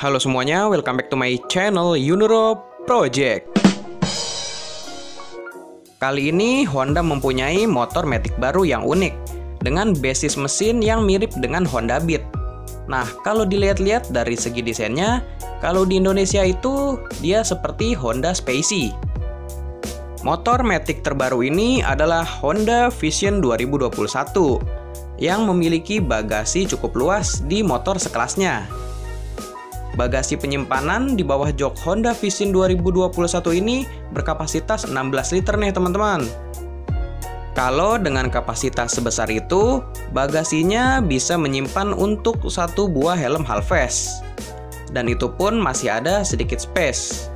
Halo semuanya, welcome back to my channel Uniro Project. Kali ini Honda mempunyai motor Matic baru yang unik dengan basis mesin yang mirip dengan Honda Beat. Nah, kalau dilihat-lihat dari segi desainnya, kalau di Indonesia itu dia seperti Honda Spacey. Motor Matic terbaru ini adalah Honda Vision 2021 yang memiliki bagasi cukup luas di motor sekelasnya. Bagasi penyimpanan di bawah jok Honda Vision 2021 ini berkapasitas 16 liter nih teman-teman. Kalau dengan kapasitas sebesar itu, bagasinya bisa menyimpan untuk satu buah helm halves. Dan itu pun masih ada sedikit space.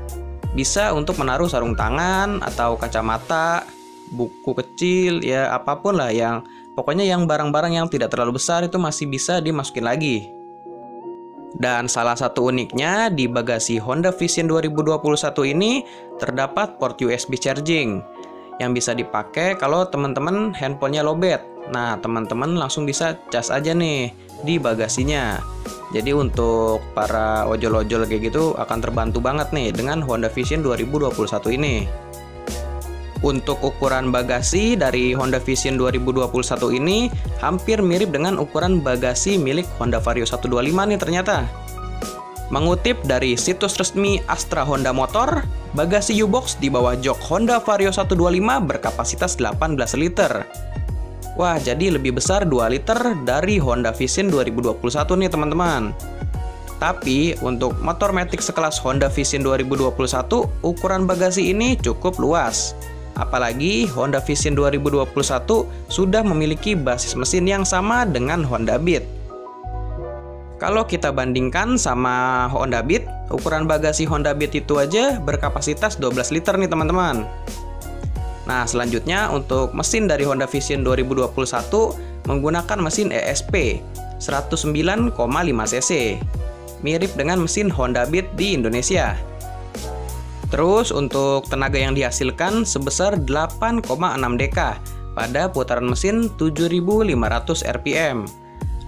Bisa untuk menaruh sarung tangan atau kacamata, buku kecil, ya apa pun lah yang pokoknya yang barang-barang yang tidak terlalu besar itu masih bisa dimasukin lagi. Dan salah satu uniknya di bagasi Honda Vision 2021 ini terdapat port USB charging yang bisa dipakai kalau teman-teman handphonenya lowbat. Nah, teman-teman langsung bisa cas aja nih di bagasinya. Jadi untuk para ojol-ojol kayak gitu akan terbantu banget nih dengan Honda Vision 2021 ini. Untuk ukuran bagasi dari Honda Vision 2021 ini hampir mirip dengan ukuran bagasi milik Honda Vario 125 nih ternyata. Mengutip dari situs resmi Astra Honda Motor, bagasi U-Box di bawah jok Honda Vario 125 berkapasitas 18 liter. Wah, jadi lebih besar 2 liter dari Honda Vision 2021 nih teman-teman. Tapi untuk motor Matic sekelas Honda Vision 2021, ukuran bagasi ini cukup luas. Apalagi Honda Vision 2021 sudah memiliki basis mesin yang sama dengan Honda Beat. Kalau kita bandingkan sama Honda Beat, ukuran bagasi Honda Beat itu aja berkapasitas 12 liter nih teman-teman. Nah, selanjutnya untuk mesin dari Honda Vision 2021 menggunakan mesin ESP 109,5 cc. Mirip dengan mesin Honda Beat di Indonesia. Terus untuk tenaga yang dihasilkan sebesar 8,6 dk pada putaran mesin 7500 rpm.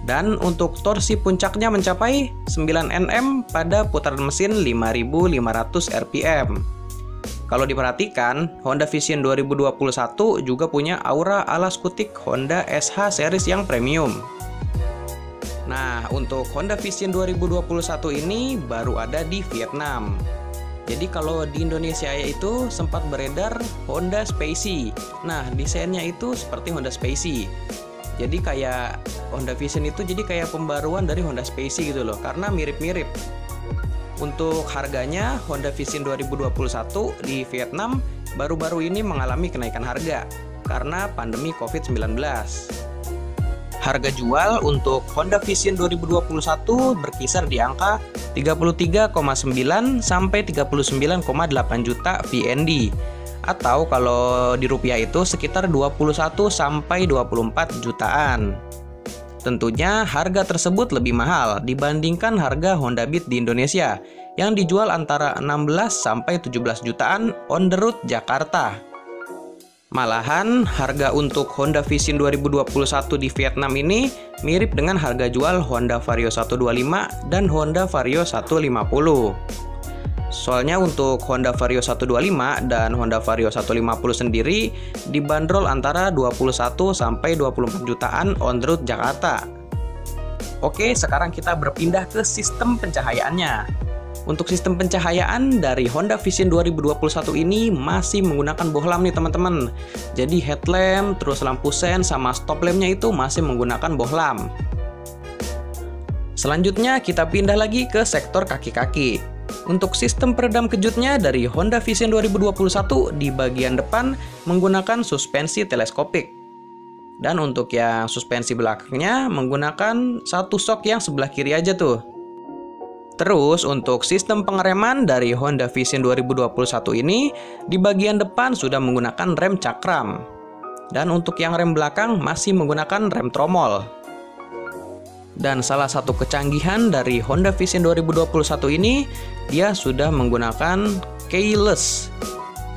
Dan untuk torsi puncaknya mencapai 9 Nm pada putaran mesin 5500 rpm. Kalau diperhatikan, Honda Vision 2021 juga punya aura ala skutik Honda SH series yang premium. Nah, untuk Honda Vision 2021 ini baru ada di Vietnam. Jadi kalau di Indonesia itu sempat beredar Honda Spacey. Nah, desainnya itu seperti Honda Spacey. Jadi kayak Honda Vision itu jadi kayak pembaruan dari Honda Spacey gitu loh, karena mirip-mirip. Untuk harganya Honda Vision 2021 di Vietnam baru-baru ini mengalami kenaikan harga karena pandemi COVID-19. Harga jual untuk Honda Vision 2021 berkisar di angka 33,9 sampai 39,8 juta VND atau kalau di rupiah itu sekitar 21 sampai 24 jutaan. Tentunya harga tersebut lebih mahal dibandingkan harga Honda Beat di Indonesia yang dijual antara 16 sampai 17 jutaan on the road Jakarta. Malahan, harga untuk Honda Vision 2021 di Vietnam ini mirip dengan harga jual Honda Vario 125 dan Honda Vario 150. Soalnya untuk Honda Vario 125 dan Honda Vario 150 sendiri dibanderol antara 21 sampai 24 jutaan on road Jakarta. Oke, sekarang kita berpindah ke sistem pencahayaannya. Untuk sistem pencahayaan dari Honda Vision 2021 ini masih menggunakan bohlam nih teman-teman. Jadi headlamp, terus lampu sen sama stop lampnya itu masih menggunakan bohlam. Selanjutnya kita pindah lagi ke sektor kaki-kaki. Untuk sistem peredam kejutnya dari Honda Vision 2021 di bagian depan menggunakan suspensi teleskopik. Dan untuk yang suspensi belakangnya menggunakan satu sok yang sebelah kiri aja tuh. Terus untuk sistem pengereman dari Honda Vision 2021 ini di bagian depan sudah menggunakan rem cakram. Dan untuk yang rem belakang masih menggunakan rem tromol. Dan salah satu kecanggihan dari Honda Vision 2021 ini dia sudah menggunakan keyless.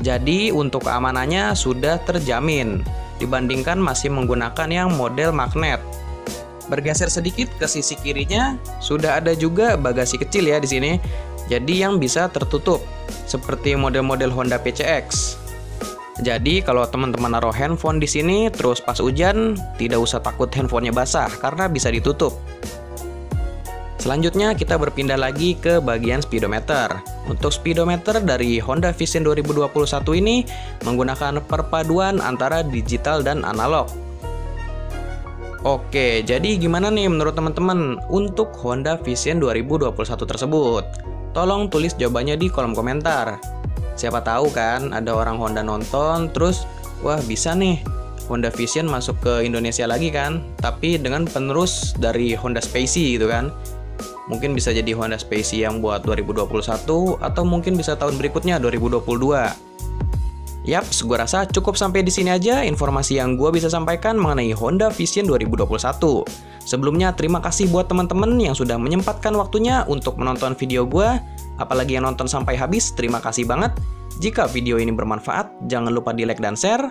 Jadi untuk keamanannya sudah terjamin dibandingkan masih menggunakan yang model magnet. Bergeser sedikit ke sisi kirinya, sudah ada juga bagasi kecil ya di sini. Jadi yang bisa tertutup, seperti model-model Honda PCX. Jadi kalau teman-teman naruh handphone di sini terus pas hujan, tidak usah takut handphonenya basah karena bisa ditutup. Selanjutnya kita berpindah lagi ke bagian speedometer. Untuk speedometer dari Honda Vision 2021 ini menggunakan perpaduan antara digital dan analog. Oke, jadi gimana nih menurut teman-teman untuk Honda Vision 2021 tersebut? Tolong tulis jawabannya di kolom komentar. Siapa tahu kan ada orang Honda nonton terus wah bisa nih Honda Vision masuk ke Indonesia lagi kan, tapi dengan penerus dari Honda Spacey gitu kan. Mungkin bisa jadi Honda Spacey yang buat 2021 atau mungkin bisa tahun berikutnya 2022. Yap, gue rasa cukup sampai di sini aja informasi yang gue bisa sampaikan mengenai Honda Vision 2021. Sebelumnya, terima kasih buat teman-teman yang sudah menyempatkan waktunya untuk menonton video gue. Apalagi yang nonton sampai habis, terima kasih banget. Jika video ini bermanfaat, jangan lupa di like dan share.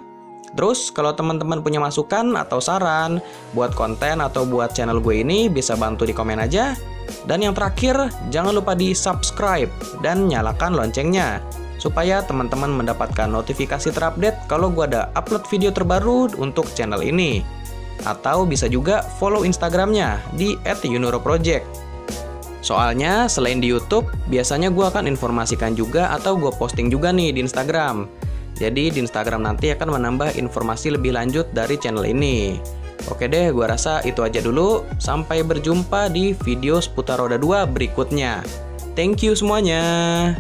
Terus, kalau teman-teman punya masukan atau saran buat konten atau buat channel gue ini, bisa bantu di komen aja. Dan yang terakhir, jangan lupa di subscribe dan nyalakan loncengnya supaya teman-teman mendapatkan notifikasi terupdate kalau gue ada upload video terbaru untuk channel ini. Atau bisa juga follow Instagramnya di @yunoroproject. Soalnya selain di YouTube, biasanya gue akan informasikan juga atau gue posting juga nih di Instagram. Jadi di Instagram nanti akan menambah informasi lebih lanjut dari channel ini. Oke deh, gue rasa itu aja dulu. Sampai berjumpa di video seputar roda 2 berikutnya. Thank you semuanya.